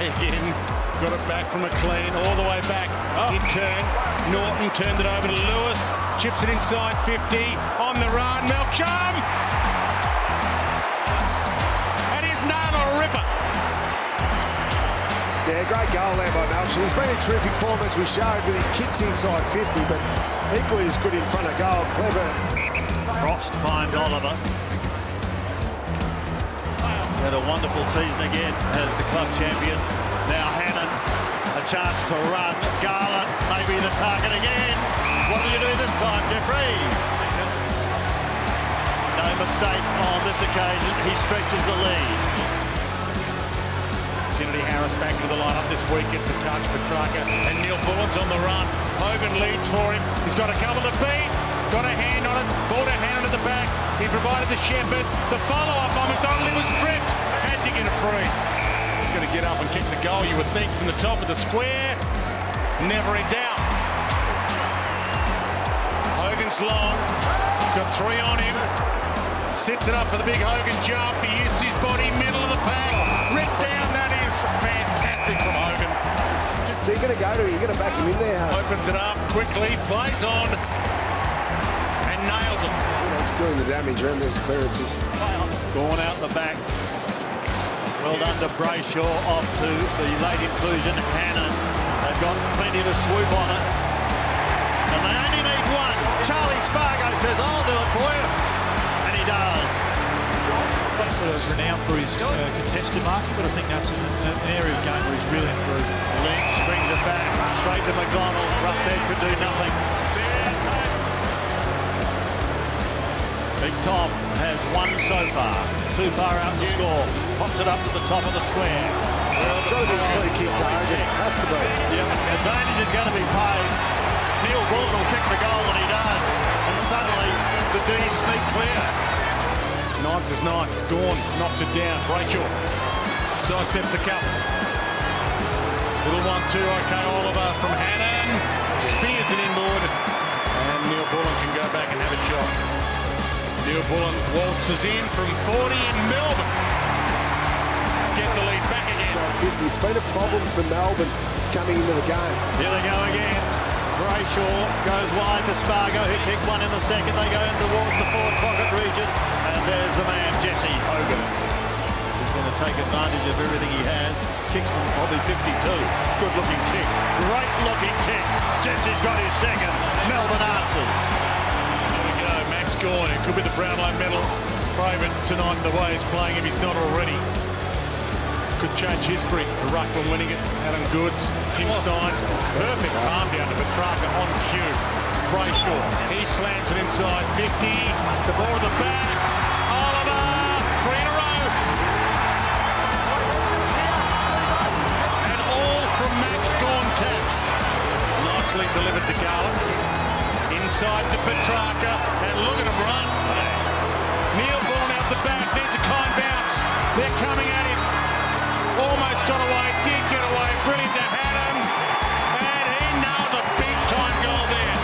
play again. Got it back from McLean, all the way back. Oh. In turn, Norton turned it over to Lewis. Chips it inside 50. On the run, Melksham. And he's nailed a ripper. Yeah, great goal there by Melksham. He's been in terrific form as we showed with his kicks inside 50, but equally as good in front of goal. Clever. Frost finds Oliver had a wonderful season again as the club champion. Now Hannan, a chance to run. Garlett, maybe the target again. What do you do this time, Jeffrey? No mistake on this occasion. He stretches the lead. Kennedy Harris back into the lineup this week, gets a touch, for Petracca and Neal-Bullen's on the run. Hogan leads for him. He's got a couple to beat. Got a hand on it. Ball to hand at the back. He provided the shepherd. The follow-up on McDonald. Was tripped. Had to get a free. He's going to get up and kick the goal, you would think, from the top of the square. Never in doubt. Hogan's long. Got three on him. Sits it up for the big Hogan jump. He uses his body, middle of the pack. Rip down. That is fantastic from Hogan. So you're going to go to You're going to back him in there. Opens it up quickly. Plays on. And nails it doing the damage around those clearances. Going out the back. Well done to Brayshaw off to the late inclusion Hannan. They've got plenty to swoop on it. And they only need one. Charlie Spargo says, I'll do it for you. And he does. That's sort of renowned for his uh, contested marking, but I think that's an, an, area of game where he's really improved. Lynch brings it back straight to McDonald. Roughead could do nothing. Big Tom has one so far. Too far out to score. Just pops it up to the top of the square. Well, it's got to be a free kick target. It has to be. Yep. Advantage is going to be paid. Neal-Bullen will kick the goal when he does. And suddenly the Dees sneak clear. Ninth is ninth. Gawn knocks it down. Rachel side steps a couple. Little one two. Okay, Oliver Bullen waltzes in from 40 in Melbourne. Get the lead back again. 50. It's been a problem for Melbourne coming into the game. Here they go again. Brayshaw goes wide to Spargo. He kicked one in the second. They go in towards the forward pocket region. And there's the man, Jesse Hogan. He's going to take advantage of everything he has. Kicks from probably 52. Good looking kick. Great looking kick. Jesse's got his second. Melbourne answers. Could be the Brownlow medal favourite tonight the way he's playing if he's not already. Could change history. Ruckman winning it. Adam Goodes, Tim oh. Stynes. Perfect palm down to Petracca on cue. Brayshaw. He slams it inside 50. The ball at the back. Oliver. Three in a row. Inside to Petracca, and look at him run. Neal-Bullen out the back, needs a kind bounce. They're coming at him. Almost got away, did get away. Brilliant to Haddam. And he nails a big time goal there.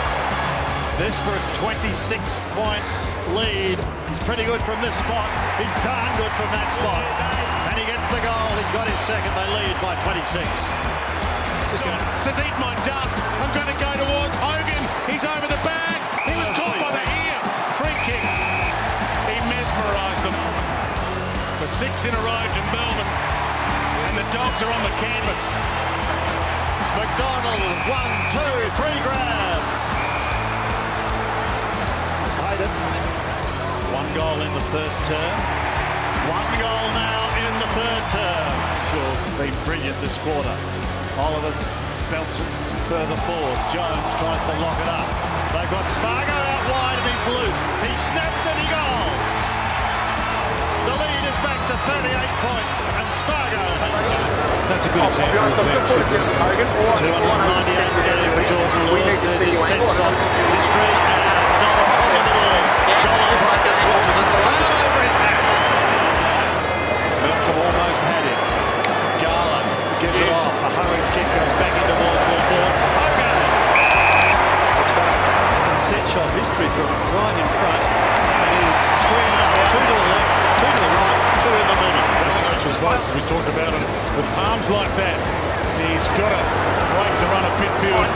This for a 26-point lead. He's pretty good from this spot. He's darn good from that spot. And he gets the goal. He's got his second. They lead by 26. Says eat my dust. I'm going to six in a row to Melbourne. And the Dogs are on the canvas. McDonald, one, two, three grabs. Hayden. One goal in the first term. One goal now in the third term. Shaw's been brilliant this quarter. Oliver belts it further forward. Jones tries to lock it up. They've got Spargo out wide and he's loose. He snaps and he goes. The lead is back to 38 points, and Spargo has two. That's a good example. I'll be honest, I've as we talked about it. With arms like that, he's got to break the run of midfield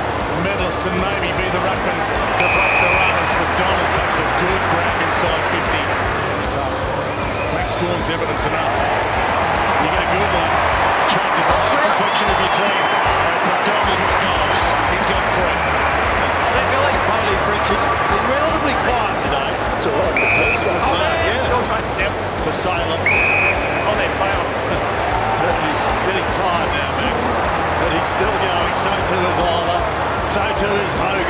medalists and maybe be the ruckman to break the run as McDonald takes a good grab inside 50. Max Gawn's evidence enough. You get a good one, changes the whole complexion of your team. As McDonald goes, he's got three. Bailey French has been relatively quiet today. It's all right defence, though. Uh, yeah, Yep. for Salem. On there, play now, Max, but he's